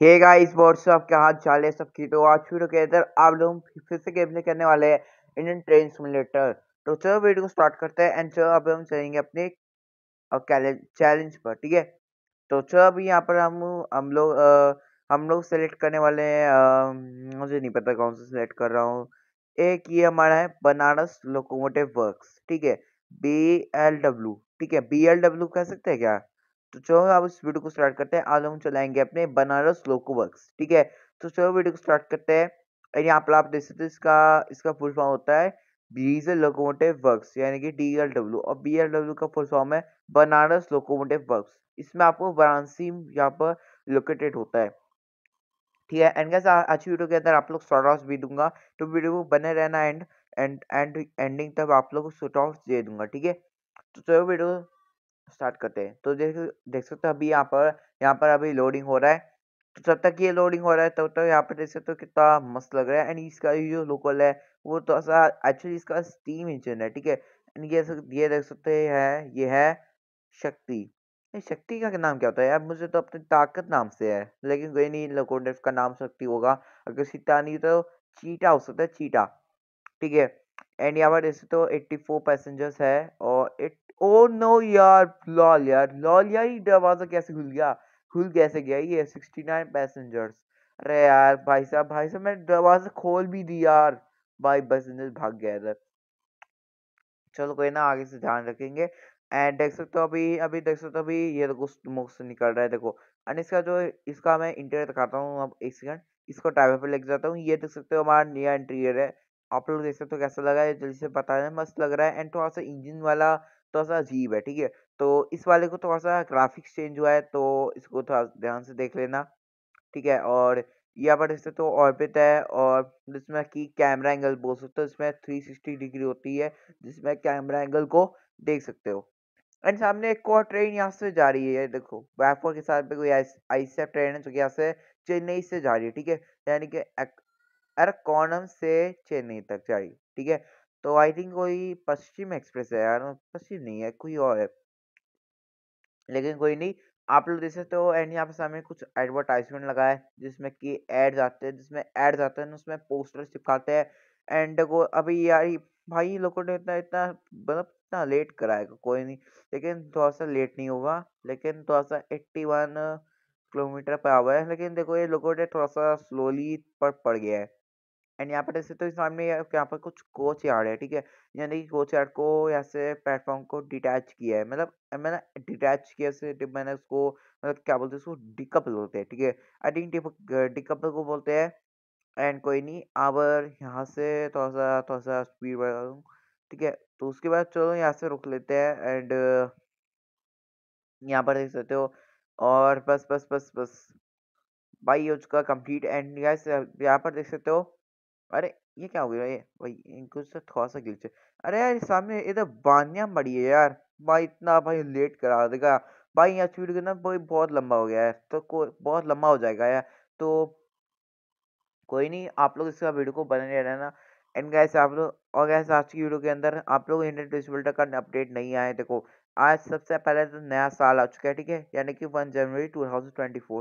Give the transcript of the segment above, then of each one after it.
Hey guys what's up क्या हाल चाल है? सबकी तो आज फिर के इधर आप लोग फिर से गेम प्ले करने वाले हैं इंडियन ट्रेन सिमुलेटर तो चलो वीडियो को स्टार्ट करते हैं एंड चलो अब हम चलेंगे अपने चैलेंज पर, ठीक है? तो चलो अभी यहाँ पर हम हम लोग हम लोग सेलेक्ट करने वाले हैं मुझे नहीं पता कौन सा सिलेक्ट कर रहा हूँ। एक ये हमारा है बनारस लोकोमोटिव वर्क्स ठीक है? बी एल डब्ल्यू ठीक है? बी एल डब्ल्यू कह सकते हैं क्या? तो चलो अब इस वीडियो को स्टार्ट करते हैं। आज हम चलाएँगे अपने बनारस लोको वर्क्स, ठीक है? तो चलो वीडियो को स्टार्ट करते हैं। यहाँ पर आप देख सकते हैं इसका इसका फुल फॉर्म होता है डीजल लोकोमोटिव वर्क्स, यानी कि डी एल डब्ल्यू और बी एल डब्ल्यू का फुल फॉर्म है बनारस लोकोमोटिव वर्क्स। इसमें आपको वाराणसी यहाँ पर लोकेटेड होता है, ठीक है? एंड कैसे आज वीडियो के अंदर आप लोग शॉर्ट आउट भी दूँगा तो वीडियो को बने रहना एंड एंड एंड एंडिंग तक आप लोग को शॉर्ट आउट दे दूँगा, ठीक है? तो चलो वीडियो स्टार्ट करते हैं। तो देख देख सकते हो अभी यहाँ पर यहाँ पर अभी लोडिंग हो रहा है। तो जब तक ये लोडिंग हो रहा है, तब तो तक तो यहाँ पर देख सकते हो कितना मस्त लग रहा है। एंड इसका जो लोकल है, वो तो ऐसा एक्चुअली इसका स्टीम इंजन है, ठीक है। एंड ये ये देख सकते हैं ये है शक्ति। शक्ति का नाम क्या होता है यार? मुझे तो अपनी ताकत नाम से है, लेकिन कोई नहीं लोकोडेव का नाम शक्ति होगा। अगर सीता नहीं तो चीटा हो सकता है, चीटा, ठीक है। एंड यहाँ पर देख सकते हो एट्टी फोर पैसेंजर्स है और एट ओ नो यार, लॉल यार लॉल यार, ये दरवाज़ा कैसे खुल गया? खुल कैसे गया ये? 69 पैसेंजर्स। अरे यार, भाई साहब भाई साहब मैं दरवाज़ा खोल भी दी यार। भाई पैसेंजर भाग गया इधर। चलो कोई ना, आगे से ध्यान रखेंगे। एंड देख सकते हो अभी अभी देख सकते हो अभी ये देखो, स्मोक से निकल रहा है देखो। एंड इसका जो, इसका मैं इंटीरियर दिखाता हूँ अब एक सेकंड। इसको टाइम पे लेके जाता हूँ। ये देख सकते हो हमारा नया इंटीरियर है। आप लोग देख सकते हो कैसा लगा है, जल्दी से बता दें मस्त लग रहा है। एंड थोड़ा सा इंजन वाला थोड़ा सा अजीब है, ठीक है? तो इस वाले को थोड़ा सा ग्राफिक्स चेंज हुआ है तो इसको थोड़ा ध्यान से देख लेना, ठीक है? और यहाँ पर इससे तो ऑर्बिट है और जिसमें कि कैमरा एंगल बोल सकते हो इसमें 360 डिग्री होती है, जिसमें कैमरा एंगल को देख सकते हो। एंड सामने एक और ट्रेन यहाँ से जा रही है देखो बैफोर के साथ पे कोई ऐसा ट्रेन है, जो कि यहाँ से चेन्नई से जा रही है, ठीक है? यानी कि अरकोणम से चेन्नई तक जा रही है, ठीक है? तो आई थिंक कोई पश्चिम एक्सप्रेस है यार, पश्चिम नहीं है, कोई और है। लेकिन कोई नहीं, आप लोग देख सकते हो एंड यहाँ पे सामने कुछ एडवर्टाइजमेंट लगा है, जिसमें कि एड्स आते हैं, जिसमें एड्स आते हैं, उसमें पोस्टर चिपकाते हैं एंड को अभी यार भाई लोगों ने इतना इतना मतलब इतना लेट कराएगा कोई नहीं, लेकिन थोड़ा सा लेट नहीं होगा लेकिन थोड़ा सा एट्टी वन किलोमीटर पर हुआ है लेकिन देखो ये लोगों ने थोड़ा सा स्लोली पर पड़ गया है। एंड यहाँ पर ऐसे तो सामने यहाँ पर कुछ कोच यार्ड है, ठीक है? यानी कि कोच यार्ड को यहाँ से प्लेटफॉर्म को डिटैच किया है मतलब मैंने डिटैच किया से मैंने उसको मतलब क्या बोलते हैं उसको डिकपल बोलते हैं, ठीक है? आई थिंक डिकपल को बोलते हैं, एंड कोई नहीं, आवर यहाँ से थोड़ा सा थोड़ा सा स्पीड बढ़ा दूँ, ठीक है? तो उसके बाद चलो यहाँ से रुक लेते हैं, एंड यहाँ पर देख सकते हो, और बस बस बस बस भाई ये उसका कंप्लीट एंड यहाँ पर देख सकते हो अरे, ये क्या हो गया ये? भाई, इनको से थोड़ा सा गिल्च अरे यार, सामने इधर बानिया बड़ी है यार। भाई, इतना भाई लेट करा देगा। भाई, यहाँ स्पीड करना भाई बहुत लंबा हो गया है। तो को, बहुत लंबा हो जाएगा यार। तो कोई नहीं, आप लोग इसका वीडियो को बने रहना एंड गैस आप लोग, और गैस आज की वीडियो के अंदर आप लोग इंडियन डिस्बिल्टर का अपडेट नहीं आए देखो, आज सबसे पहले तो नया साल आ चुका है, ठीक है? यानी कि वन जनवरी टू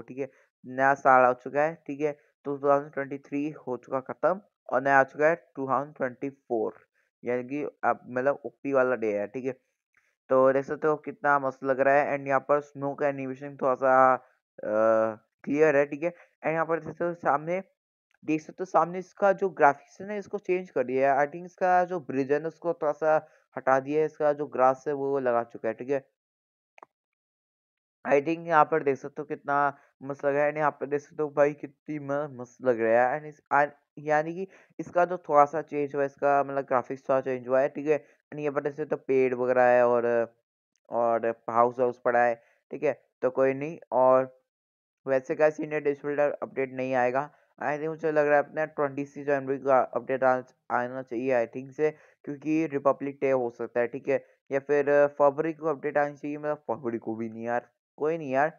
ठीक है? नया साल आ चुका है, ठीक है? टू थ्री हो चुका खत्म। और नया आ चुका है टू थाउज़ेंड ट्वेंटी फोर यानी कि अब मतलब ओपी वाला डे है, ठीक है? तो देख सकते हो कितना मस्त लग रहा है एंड यहाँ पर स्नो का एनिमेशन थोड़ा सा क्लियर है, ठीक है? एंड यहाँ पर देख सकते हो सामने, देख सकते हो सामने इसका जो ग्राफिक्स है ना, इसको चेंज कर दिया है। आई थिंक इसका जो ब्रिज है ना उसको थोड़ा सा हटा दिया है, इसका जो ग्रास है वो लगा चुका है, ठीक है? आई थिंक यहाँ पर देख सकते हो कितना मस्त लग रहा है। एंड यहाँ पर देख सकते हो भाई कितनी मस्त लग रहा है। एंड यानी कि इसका जो थोड़ा सा चेंज हुआ इसका मतलब ग्राफिक्स थोड़ा चेंज हुआ है, ठीक है? एंड यहाँ पर देख सकते हो पेड़ वगैरह है और और हाउस हाउस पड़ा है, ठीक है? तो कोई नहीं, और वैसे का सीनियर डिस्प्ले अपडेट नहीं आएगा। आई थिंक मुझे लग रहा है अपने ट्वेंटी सी जनवरी का अपडेट आना चाहिए आई थिंक से, क्योंकि रिपब्लिक डे हो सकता है, ठीक है? या फिर फरवरी को अपडेट आनी चाहिए मतलब फरवरी को भी नहीं यार। कोई नहीं यार।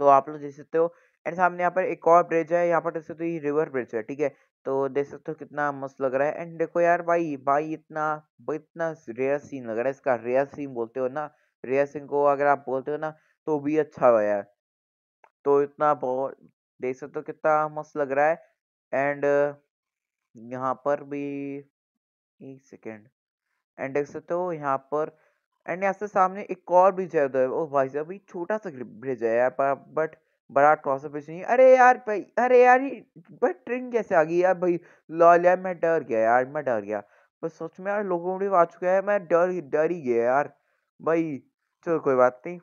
तो आप लोग देख सकते हो, एंड सामने यहाँ पर एक और ब्रिज है, यहाँ पर देख सकते हो ये रिवर ब्रिज है, ठीक है? तो देख सकते हो कितना मस्त लग रहा है, एंड देखो यार भाई भाई इतना इतना रेयर सीन लग रहा है इसका, रेयर सीन बोलते हो ना, रेयर सीन को अगर आप बोलते हो ना तो भी अच्छा हुआ यार। तो इतना बहुत, देख सकते हो कितना मस्त लग रहा है, एंड यहाँ पर भी, एक सेकेंड, एंड देख सकते हो यहाँ पर एंड यहाँ से सामने एक और ब्रिज है उधर ओ भाई साहब, ये छोटा सा ब्रिज है यार पर बट बड़ा सा ब्रिज नहीं, अरे यार भाई, अरे यार बट ट्रेन कैसे आ गई यार भाई? लॉल यार, मैं डर गया यार, मैं डर गया। बस सच में यार, लोगों ने आ चुका है, मैं डर डर ही गया यार। भाई, चलो कोई बात नहीं।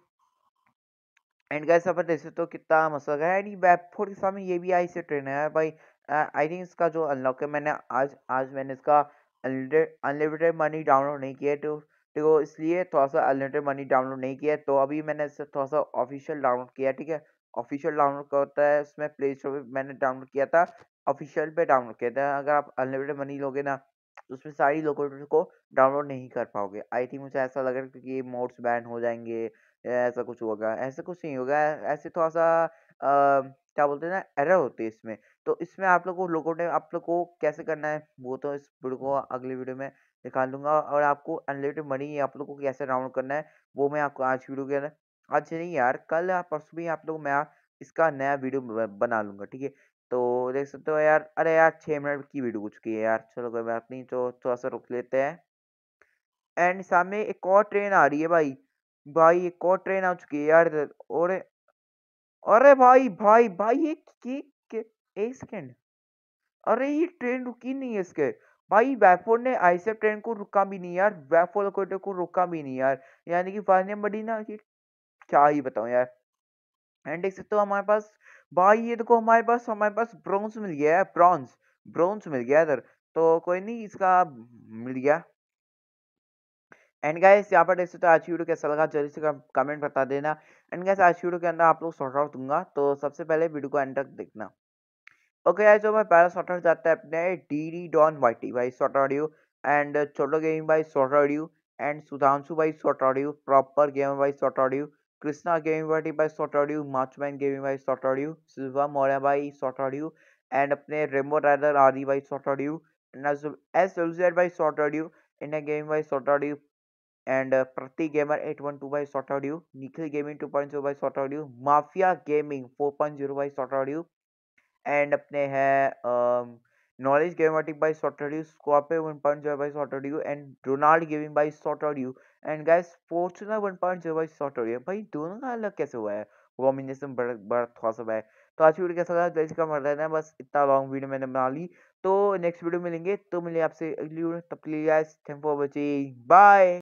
एंड गैस अपन सकते हो कितना मसला है, एंड वेब फोर के सामने ये भी आई से ट्रेन है भाई। आई थिंक इसका जो अनलॉक है, मैंने आज आज मैंने इसका अनलिमिटेड मनी डाउनलोड नहीं किया तो देखो इसलिए थोड़ा सा अनलिमिटेड मनी डाउनलोड नहीं किया तो अभी मैंने इससे थोड़ा सा ऑफिशियल डाउनलोड किया ठीक है। ऑफिशियल डाउनलोड का होता है इसमें प्ले स्टोर पर मैंने डाउनलोड किया था ऑफिशियल पे डाउनलोड किया था। अगर आप अनलिमिटेड मनी लोगे ना तो उसमें सारी लोगों को डाउनलोड नहीं कर पाओगे। आई थिंक मुझे ऐसा लग रहा है ये मोड्स बैन हो जाएँगे ऐसा कुछ होगा, ऐसा कुछ नहीं होगा, ऐसे थोड़ा सा क्या बोलते हैं ना एरर होती है इसमें। तो इसमें आप लोगों लोगों ने आप लोग को कैसे करना है, वो तो इस वीडियो को अगली वीडियो में दिखा दूँगा और आपको अनलिमिटेड मनी आप लोग को कैसे डाउनलोड करना है, वो मैं आपको आज वीडियो के अंदर, आज नहीं यार, कल या परसों भी आप लोग मैं इसका नया वीडियो बना लूँगा, ठीक है? तो देख सकते हो यार, अरे यार, छः मिनट की वीडियो हो चुकी है यार, चलो कोई बात नहीं तो थोड़ा सा रुक लेते हैं। एंड सामने एक और ट्रेन आ रही है भाई भाई एक और ट्रेन आ चुकी है यार और अरे भाई भाई भाई, ये एक सेकेंड, अरे ये ट्रेन रुकी नहीं है इसके भाई वैफोर ने ऐसे ट्रेन को रुका भी नहीं यार वैफोर को रुका भी नहीं यार। यानी कि फाइनल बड़ी ना कि क्या ही बताऊँ यार। एंड देख सकते हो हमारे पास, भाई ये देखो हमारे पास हमारे पास ब्रॉन्ज मिल गया है ब्रॉन्ज ब्रॉन्ज मिल गया इधर। तो कोई नहीं, इसका मिल गया। एंड गाइस यहाँ पर देख सकते हो आज की वीडियो कैसा लगा, जल्दी से कमेंट बता देना। एंड गाइस आज की वीडियो के अंदर आप लोग सॉर्ट आउट दूँगा तो सबसे पहले वीडियो को एंड तक देखना। ओके गाइस जो मैं पहला सॉर्ट आउट जाता है अपने डी डी डॉन वाइटी भाई सॉर्ट ऑडियो एंड छोटो गेमिंग भाई सॉर्ट ऑडियो एंड सुधांशु भाई सॉर्ट ऑडियो प्रॉपर गेम भाई sort audio Krishna gaming YT भाई सॉर्ट ऑडियो माचमैन गेमिंग भाई सॉर्ट ऑडियो शिवा मौर्य भाई सॉर्ट ऑडियो एंड अपने रेमो राइडर आदि भाई सॉर्ट ऑडियो एस भाई सॉर्ट ऑडियो इंडिया गेमिंग भाई sort audio and Prati gamer sort audio and uh, Prati Gamer 812 by Sort Audio, Nikhil Gaming 2.0 by Sort Audio, Mafia Gaming 4.0 by Sort Audio, and अपने है knowledge gametic by sort audio Scorpio one point zero by sort audio and Ronald gaming by sort audio and guys Fortuner one point zero by sort audio भाई, दोनों का अलग कैसे हुआ है? Combination बड़ा बड़ा थोड़ा सा है। तो आज की वीडियो कैसा लगा? जैसे का मर है बस इतना लॉन्ग वीडियो मैंने बना ली। तो नेक्स्ट वीडियो मिलेंगे। तो मिले आपसे अगली वीडियो तब के लिए थैंक फॉर वॉचिंग। बाय।